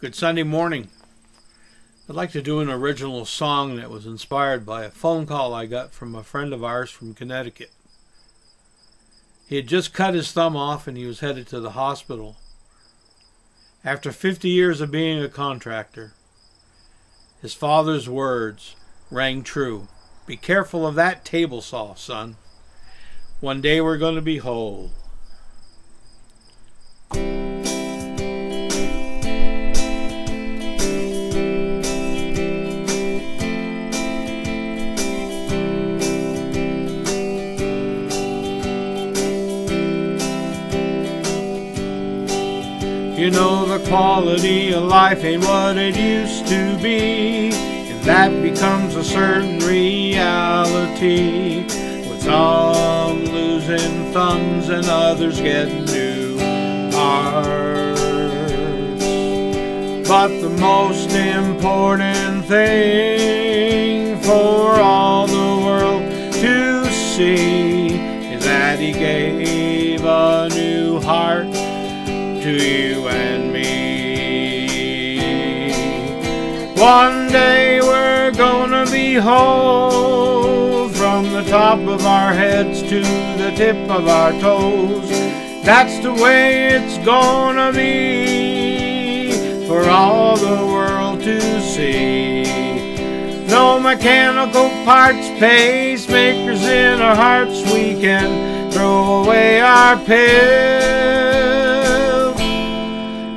Good Sunday morning. I'd like to do an original song that was inspired by a phone call I got from a friend of ours from Connecticut. He had just cut his thumb off and he was headed to the hospital. After 50 years of being a contractor, his father's words rang true. Be careful of that table saw, son. One day we're going to be whole. You know the quality of life ain't what it used to be, and that becomes a certain reality. With some losing thumbs and others getting new hearts. But the most important thing for all the world to see is that He gave a new heart to you One day we're gonna be whole from the top of our heads to the tip of our toes. That's the way it's gonna be for all the world to see. No mechanical parts, pacemakers in our hearts. We can throw away our pills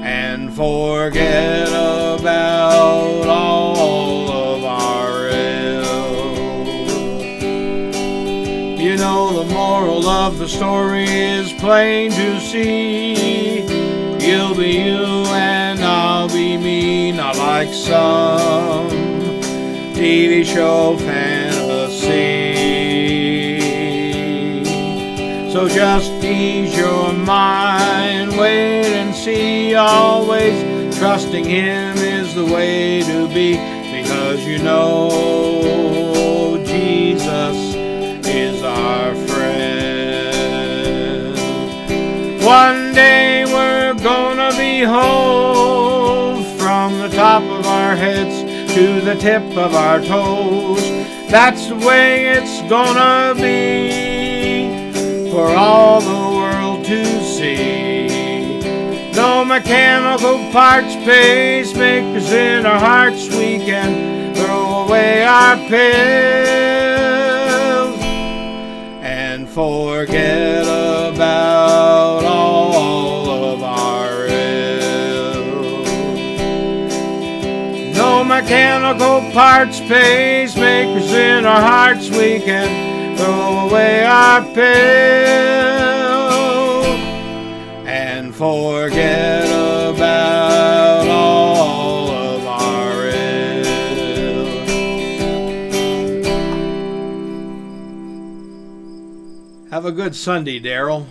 and forget know the moral of the story is plain to see. You'll be you and I'll be me, not like some TV show fantasy. So just ease your mind, wait and see. Always trusting Him is the way to be because you know One day we're gonna be whole from the top of our heads to the tip of our toes. That's the way it's gonna be for all the world to see. No mechanical parts, pacemakers in our hearts. We can throw away our pills and forget mechanical parts, pacemakers in our hearts. We can throw away our pills and forget about all of our. Have a good Sunday, Darryl.